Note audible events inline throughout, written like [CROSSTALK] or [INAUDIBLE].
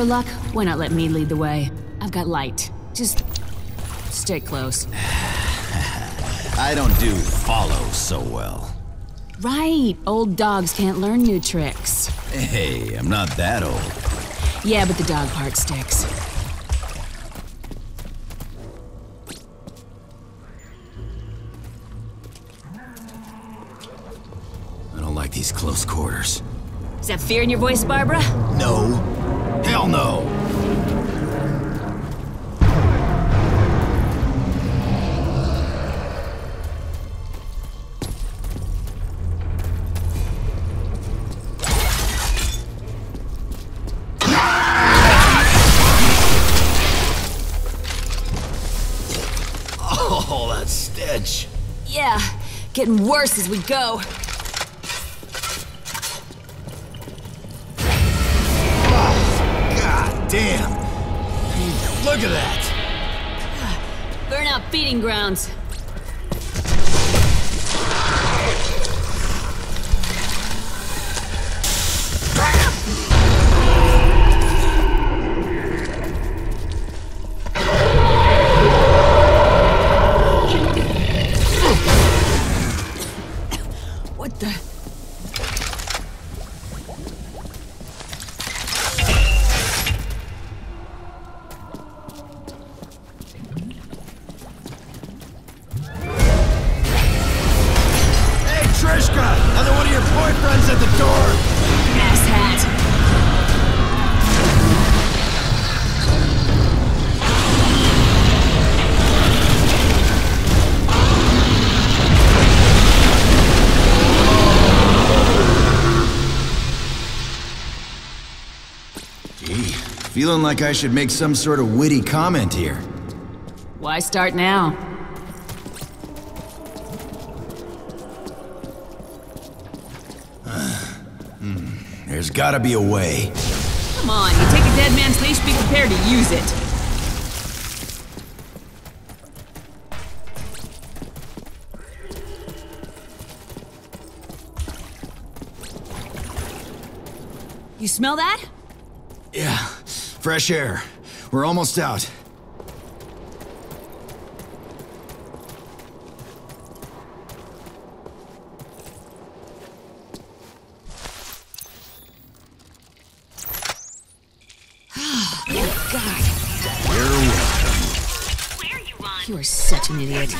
your luck, why not let me lead the way? I've got light. Just stay close. [SIGHS] I don't do follow so well. Right, old dogs can't learn new tricks. Hey, I'm not that old. Yeah, but the dog part sticks. I don't like these close quarters. Is that fear in your voice, Barbara? No. Hell no. [LAUGHS] Oh, that stench. Yeah, getting worse as we go. Damn. Look at that. Burnout feeding grounds. Feeling like I should make some sort of witty comment here. Why start now? [SIGHS] Hmm, there's gotta be a way. Come on, you take a dead man's leash, be prepared to use it. You smell that? Yeah, fresh air. We're almost out. Oh, God, You're welcome. Where you on? you are such an idiot.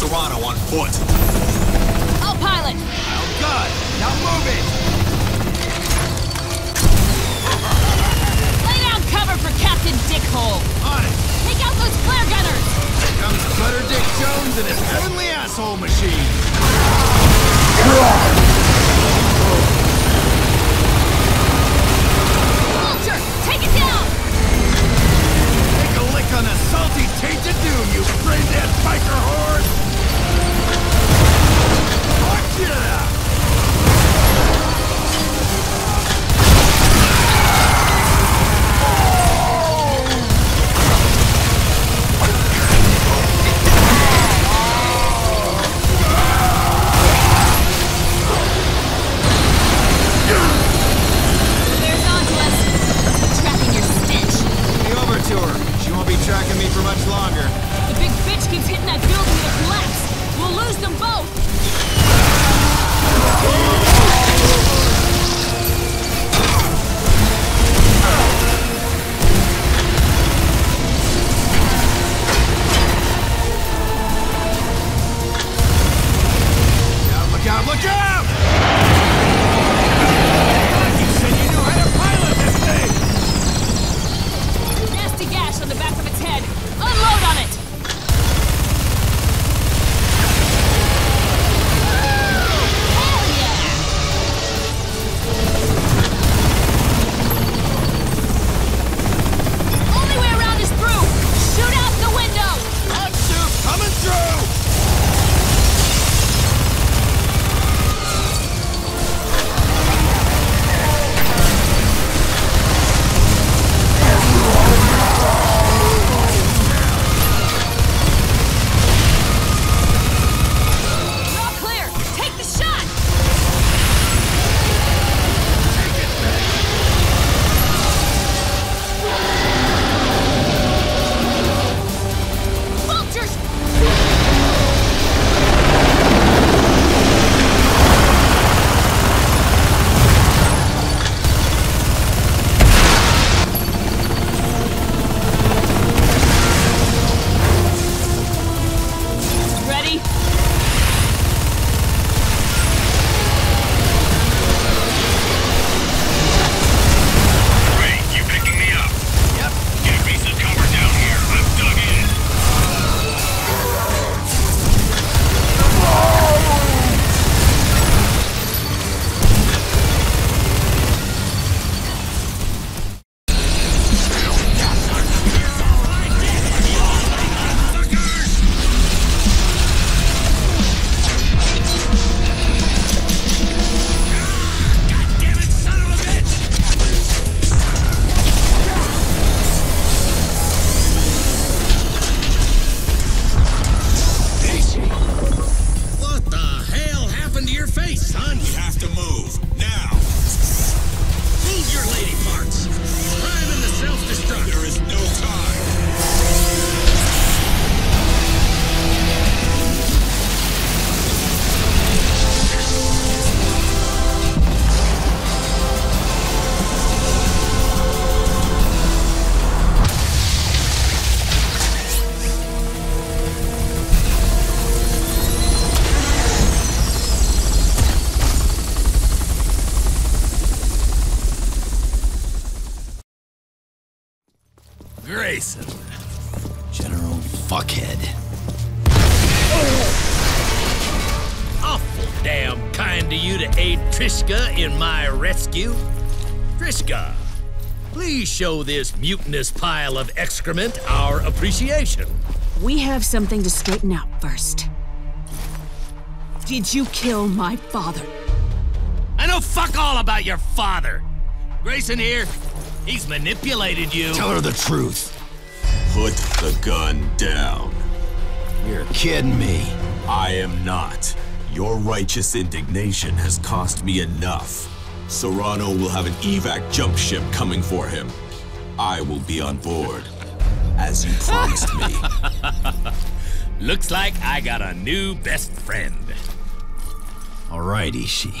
Sarrano on foot. I'll pilot. Oh, good. Now move it. Lay down cover for Captain Dickhole. On it. Take out those flare gunners. Here comes Butter Dick Jones and his heavenly asshole machine. Vulture, take it down. Take a lick on the salty taint of doom, you crazy-ass biker horse. Yeah! Show this mutinous pile of excrement our appreciation. We have something to straighten out first. Did you kill my father? I know fuck all about your father. Grayson here, he's manipulated you. Tell her the truth. Put the gun down. You're kidding me. I am not. Your righteous indignation has cost me enough. Sarrano will have an evac jump ship coming for him. I will be on board, as you promised me. [LAUGHS] Looks like I got a new best friend. All right, Ishi.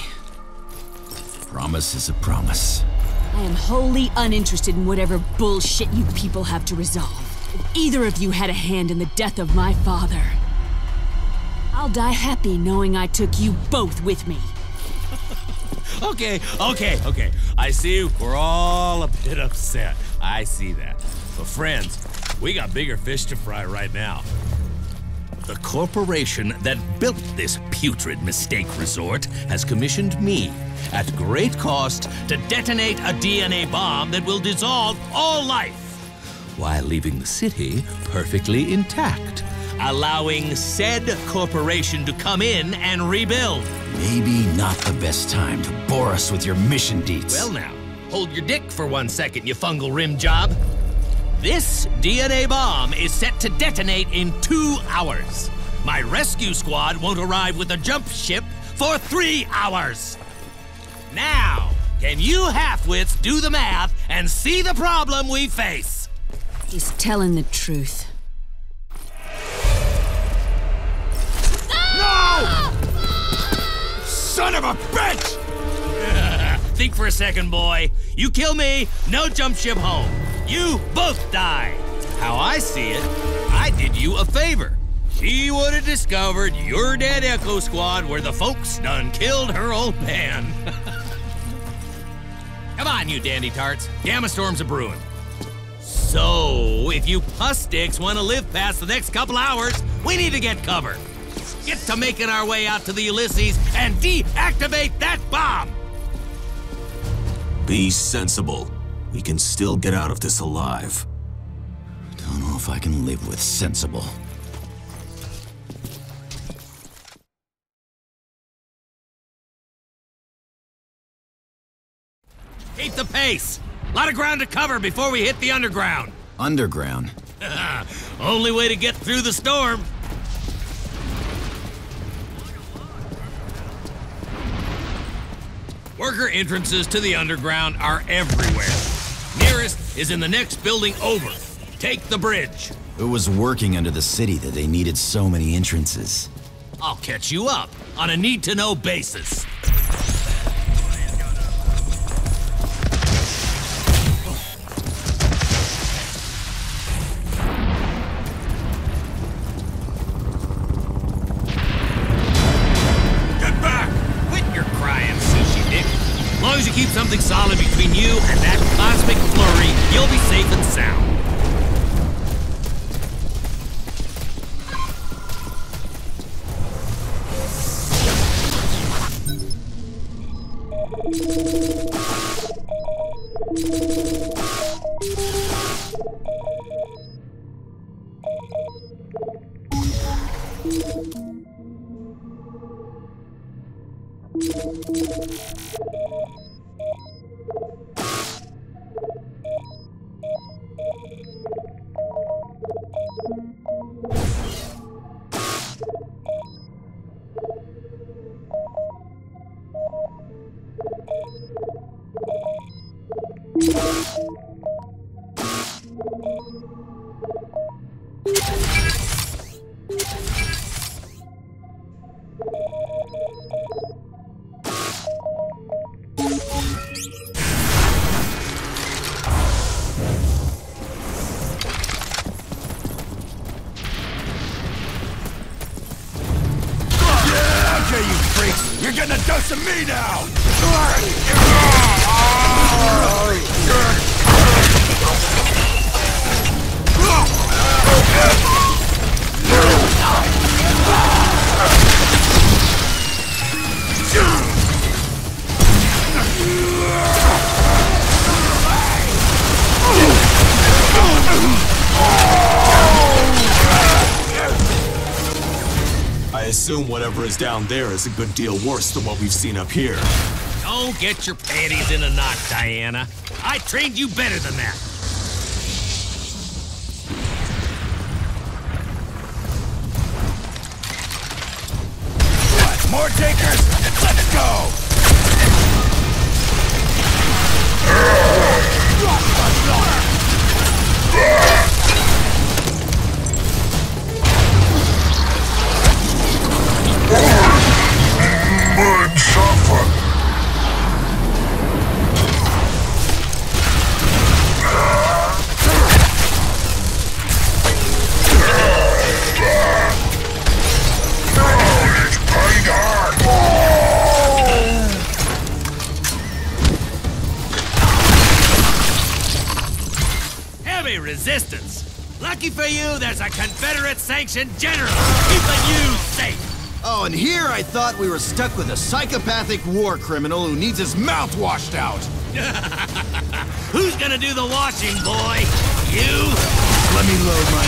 Promise is a promise. I am wholly uninterested in whatever bullshit you people have to resolve. If either of you had a hand in the death of my father, I'll die happy knowing I took you both with me. Okay, okay, okay. I see we're all a bit upset. I see that. But friends, we got bigger fish to fry right now. The corporation that built this putrid mistake resort has commissioned me, at great cost, to detonate a DNA bomb that will dissolve all life, while leaving the city perfectly intact, allowing said corporation to come in and rebuild. Maybe not the best time to bore us with your mission deets. Well, now, hold your dick for one second, you fungal rim job. This DNA bomb is set to detonate in two hours. My rescue squad won't arrive with a jump ship for three hours. Now, can you halfwits do the math and see the problem we face? He's telling the truth. Son of a bitch! [LAUGHS] Think for a second, boy. You kill me, no jump ship home. You both die. How I see it, I did you a favor. she would have discovered your dead Echo Squad where the folks done killed her old man. [LAUGHS] Come on, you dandy tarts. Gamma storms are brewing. So, if you puss sticks want to live past the next couple hours, we need to get cover. Get to making our way out to the Ulysses and deactivate that bomb! Be sensible. We can still get out of this alive. Don't know if I can live with sensible. Keep the pace! A lot of ground to cover before we hit the underground. Underground. [LAUGHS] Only way to get through the storm. Worker entrances to the underground are everywhere. Nearest is in the next building over. Take the bridge. It was working under the city that they needed so many entrances. I'll catch you up on a need to know basis. Assume whatever is down there is a good deal worse than what we've seen up here. Don't get your panties in a knot, Diana. I trained you better than that. What? More takers? Let's go! Heavy resistance. Lucky for you, there's a Confederate sanctioned general keeping you safe. Oh, and here I thought we were stuck with a psychopathic war criminal who needs his mouth washed out. [LAUGHS] Who's gonna do the washing, boy? You? Let me load my...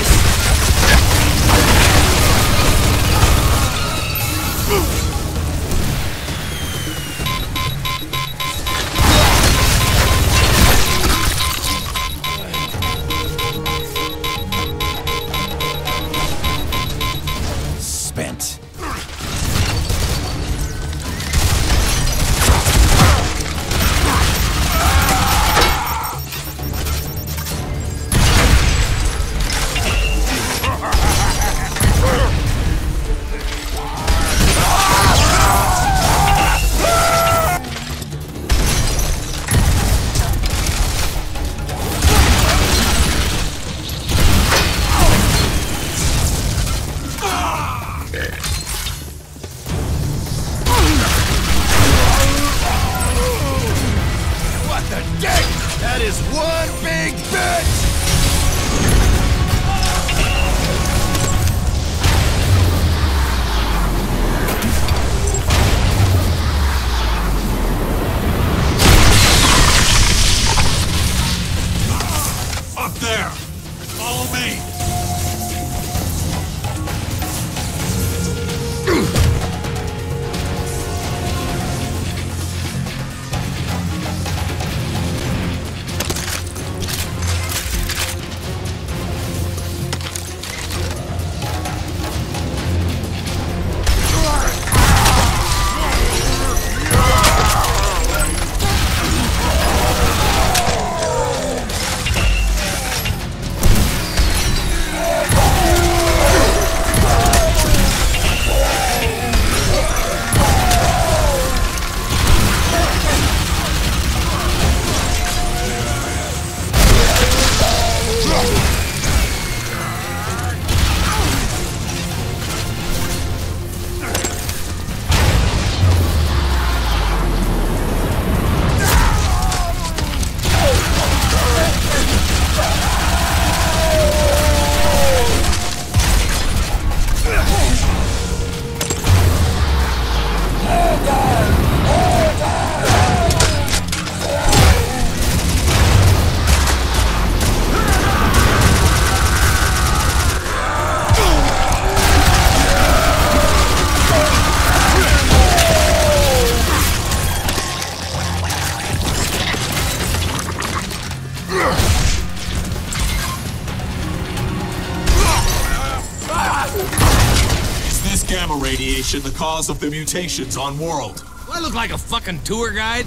radiation the cause of the mutations on world. Do I look like a fucking tour guide?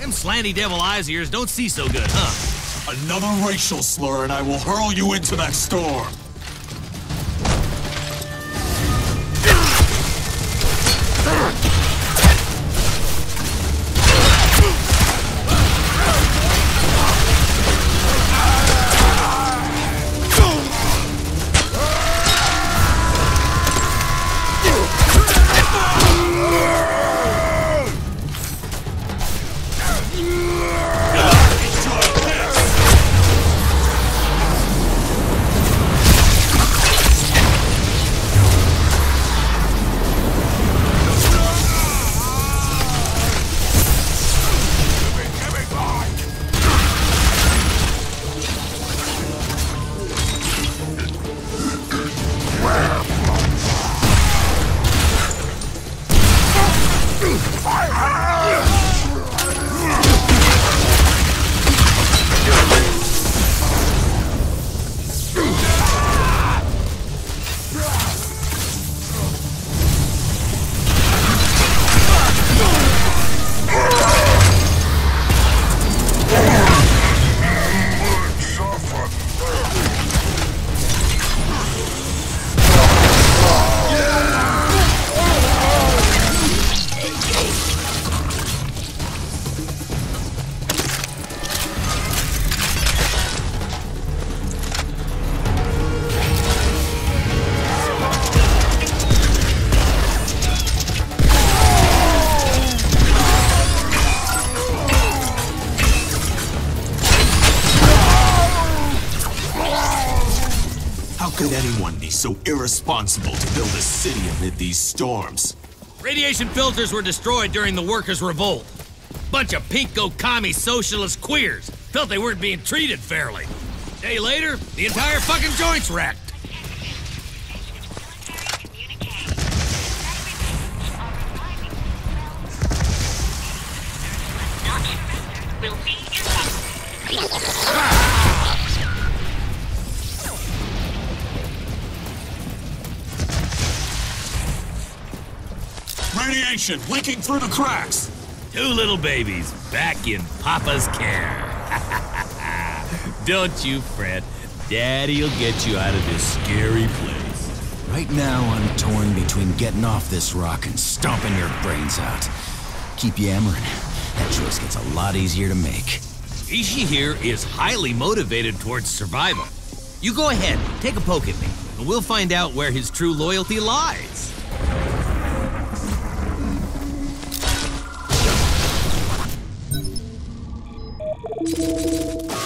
Them slanty devil eyes of yours don't see so good, huh? Another racial slur and I will hurl you into that storm. How could anyone be so irresponsible to build a city amid these storms? Radiation filters were destroyed during the workers' revolt. Bunch of pinko commie socialist queers felt they weren't being treated fairly. Day later, the entire fucking joint's wrecked. Will be Radiation leaking through the cracks! Two little babies back in Papa's care. [LAUGHS] Don't you fret. Daddy'll get you out of this scary place. Right now, I'm torn between getting off this rock and stomping your brains out. Keep yammering. That choice gets a lot easier to make. Ishi here is highly motivated towards survival. You go ahead, take a poke at me, and we'll find out where his true loyalty lies. you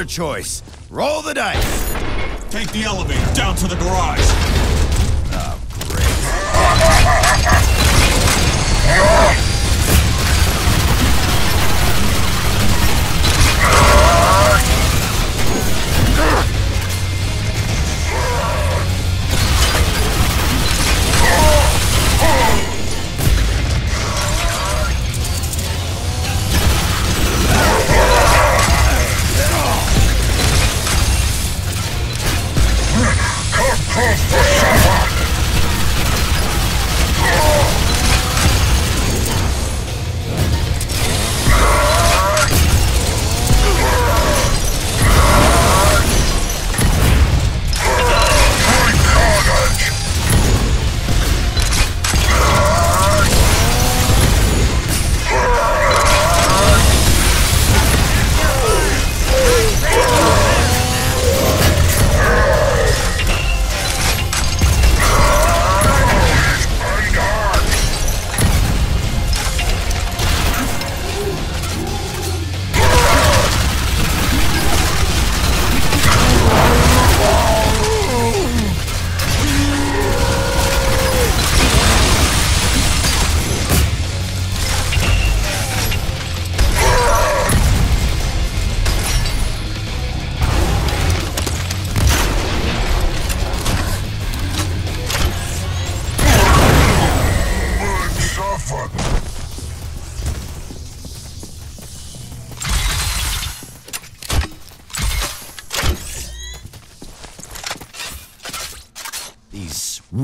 other choice. Roll the dice. Take the elevator down to the garage. Ah, These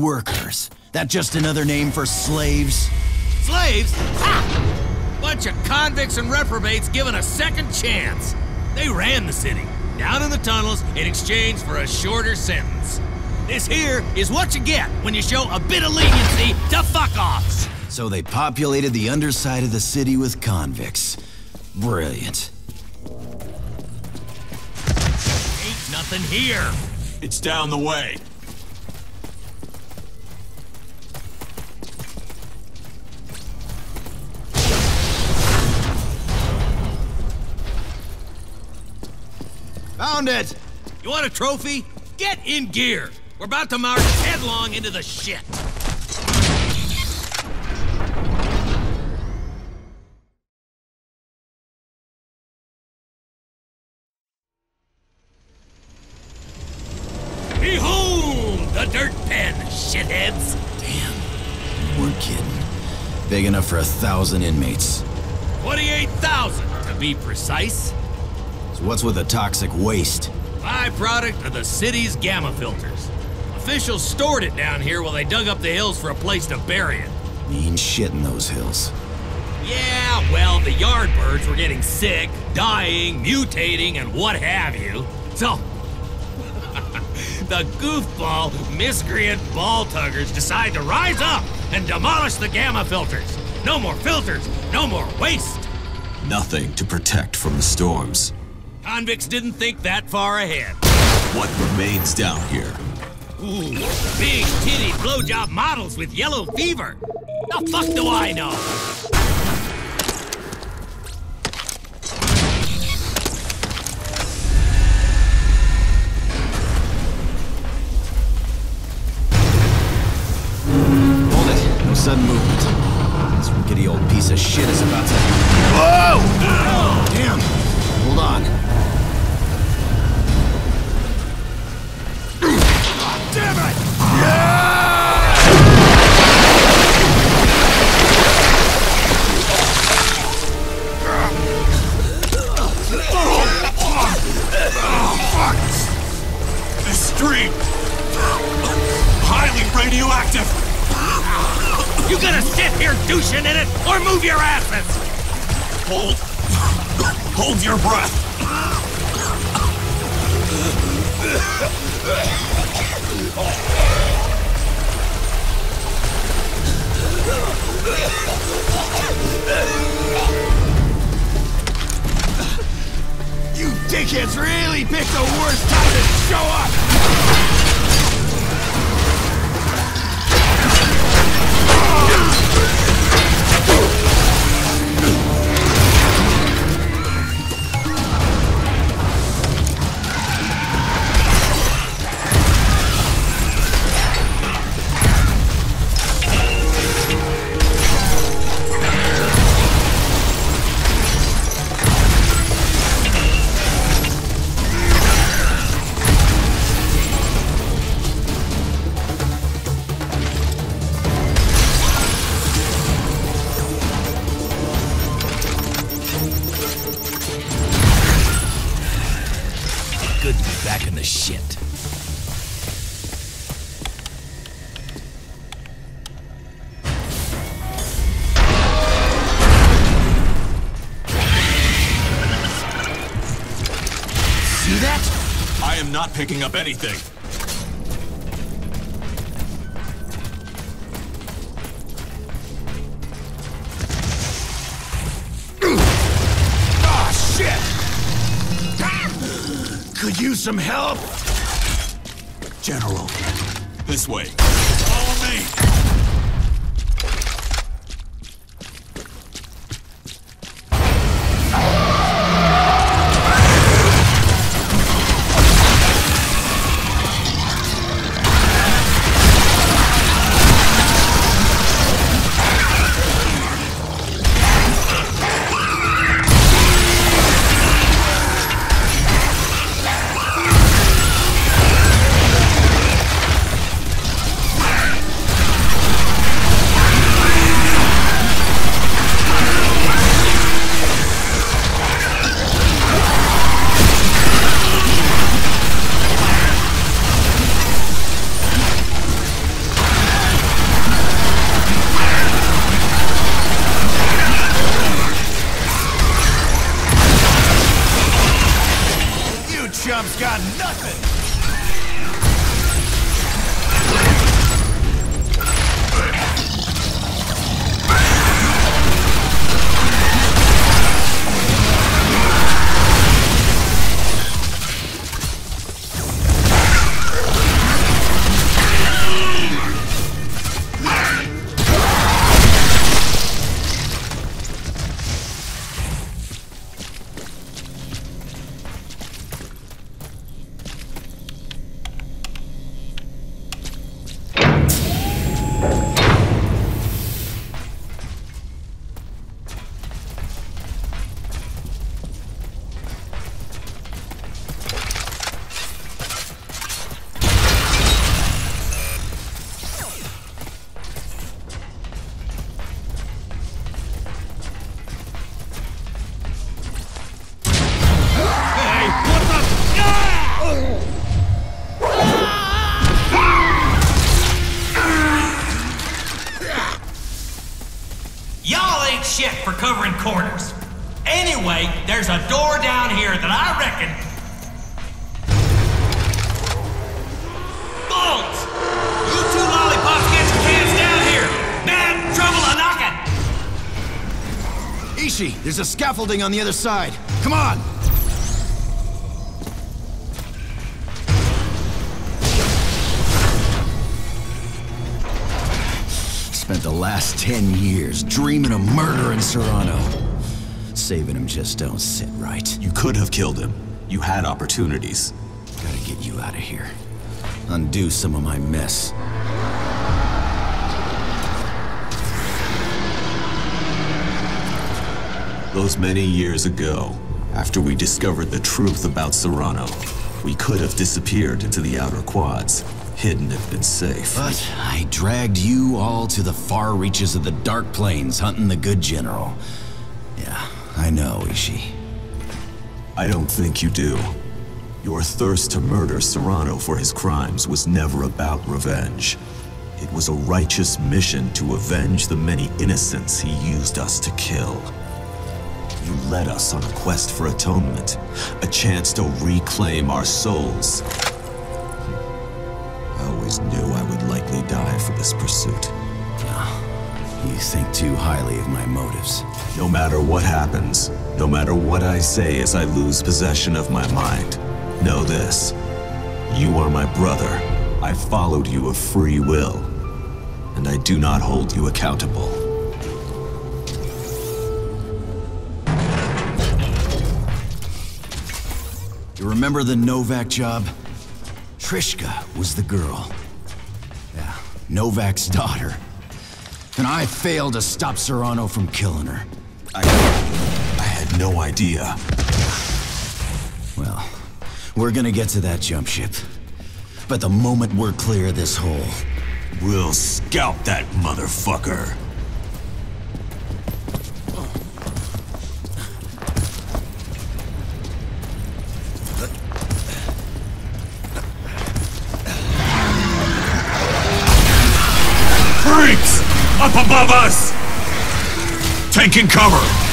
workers. That just another name for slaves? Slaves? Ha! Bunch of convicts and reprobates given a second chance. They ran the city, down in the tunnels, in exchange for a shorter sentence. This here is what you get when you show a bit of leniency to fuck-offs. So they populated the underside of the city with convicts. Brilliant. Ain't nothing here. It's down the way. Found it! You want a trophy? Get in gear. We're about to march headlong into the shit. Behold the dirt pen, shitheads. Damn. You weren't kidding. Big enough for a thousand inmates. 28,000 to be precise. So what's with the toxic waste? Byproduct of the city's gamma filters. Officials stored it down here while they dug up the hills for a place to bury it. Mean shit in those hills. Yeah, well, the yardbirds were getting sick, dying, mutating, and what have you. So, [LAUGHS] the goofball, miscreant ball tuggers decide to rise up and demolish the gamma filters. No more filters, no more waste. Nothing to protect from the storms. Convicts didn't think that far ahead. What remains down here? Ooh, big titty blowjob models with yellow fever. The fuck do I know? Hold it. No sudden movement. This rickety old piece of shit is about to... Whoa! Damn. Hold on. Stream! Highly radioactive! You gonna sit here douching in it, or move your asses? Hold. Hold your breath. You dickheads really picked the worst time to show up! Back in picking up anything. Ah, shit! Could use some help? General, this way. Scaffolding on the other side. Come on! Spent the last ten years dreaming of murdering Sarrano. Saving him just don't sit right. You could have killed him. You had opportunities. Gotta get you out of here. Undo some of my mess. Those many years ago, after we discovered the truth about Sarrano, we could have disappeared into the outer quads, hidden and been safe. But I dragged you all to the far reaches of the Dark Plains hunting the good general. Yeah, I know, Ishi. I don't think you do. Your thirst to murder Sarrano for his crimes was never about revenge. It was a righteous mission to avenge the many innocents he used us to kill. You led us on a quest for atonement, a chance to reclaim our souls. I always knew I would likely die for this pursuit. Ah, you think too highly of my motives. No matter what happens, no matter what I say as I lose possession of my mind, know this. You are my brother. I followed you of free will. And I do not hold you accountable. Remember the Novak job? Trishka was the girl. Yeah, Novak's daughter. And I failed to stop Sarrano from killing her. I... I had no idea. Well, we're gonna get to that jump ship. But the moment we're clear of this hole, We'll scalp that motherfucker. Above us! Taking cover!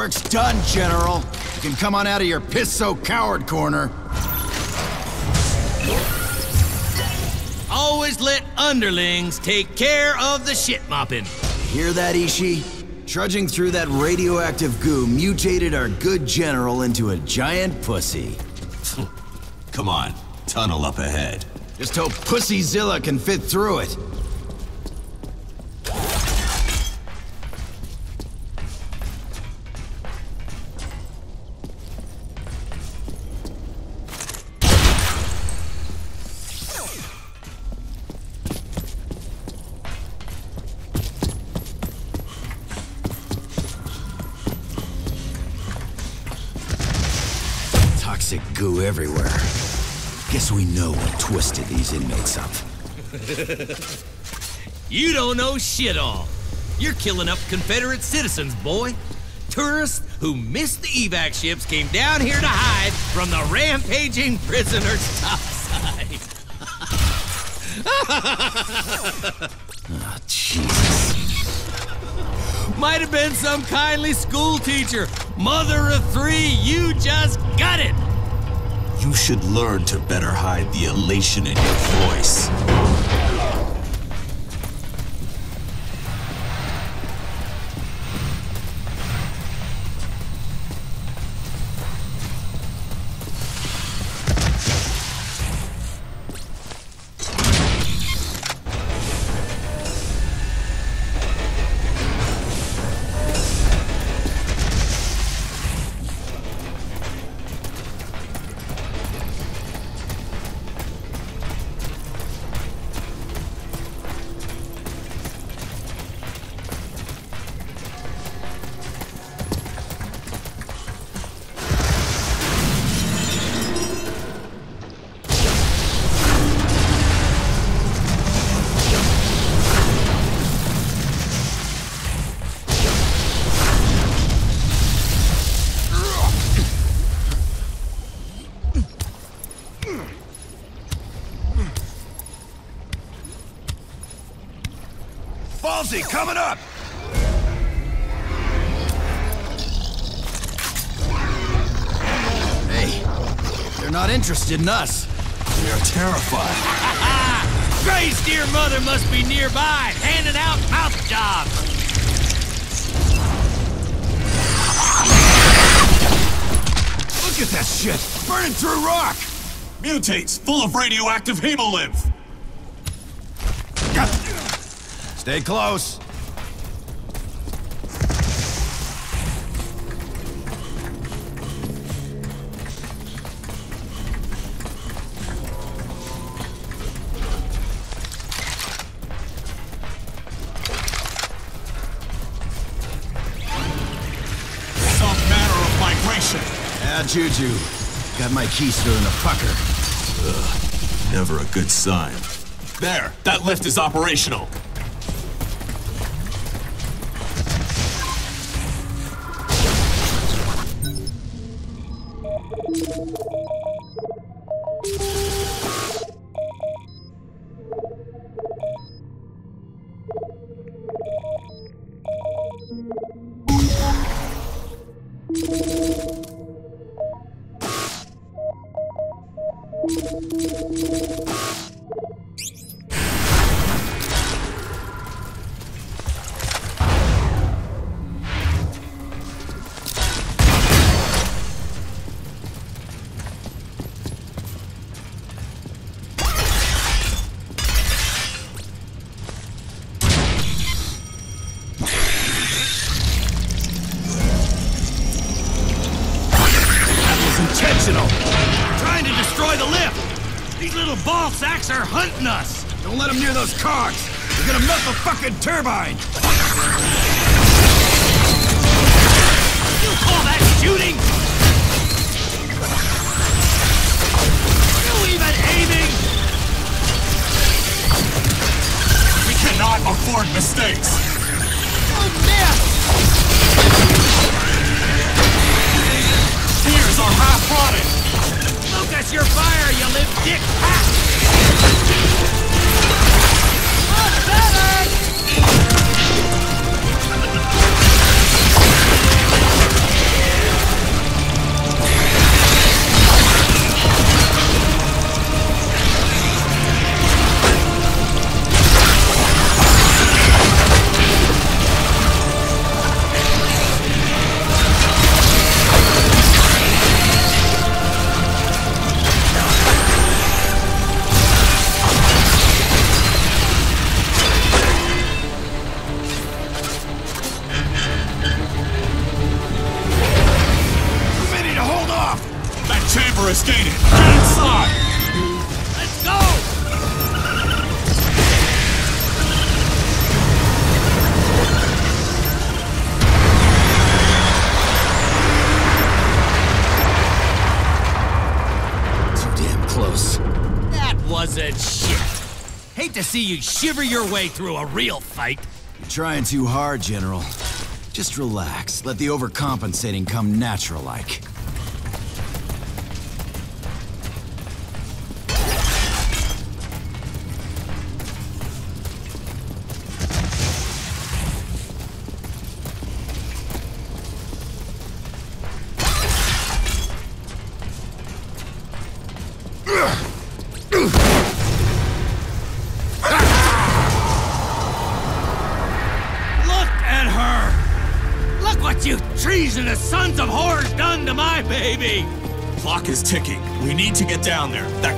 Work's done, General. You can come on out of your piss-so-coward corner. Always let underlings take care of the shit mopping. Hear that, Ishi? Trudging through that radioactive goo mutated our good general into a giant pussy. Come on, tunnel up ahead. Just hope Pussyzilla can fit through it. Toxic goo everywhere. Guess we know what twisted these inmates up. [LAUGHS] You don't know shit all. You're killing up Confederate citizens, boy. Tourists who missed the evac ships came down here to hide from the rampaging prisoners [LAUGHS] topside. [LAUGHS] Ah, oh, Jesus. Might have been some kindly school teacher. Mother of three, you just got it. You should learn to better hide the elation in your voice. Ballsy, coming up! Hey, they're not interested in us. We are terrified. [LAUGHS] Gray's dear mother must be nearby, handing out mouth jobs. Look at that shit! Burning through rock! Mutates full of radioactive hemolymph. Stay close. Some manner of migration. Ah, Juju. Got my keister in a pucker. Never a good sign. There, that lift is operational. shiver your way through a real fight. You're trying too hard, General. Just relax. Let the overcompensating come natural-like.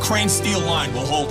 crane steel line will hold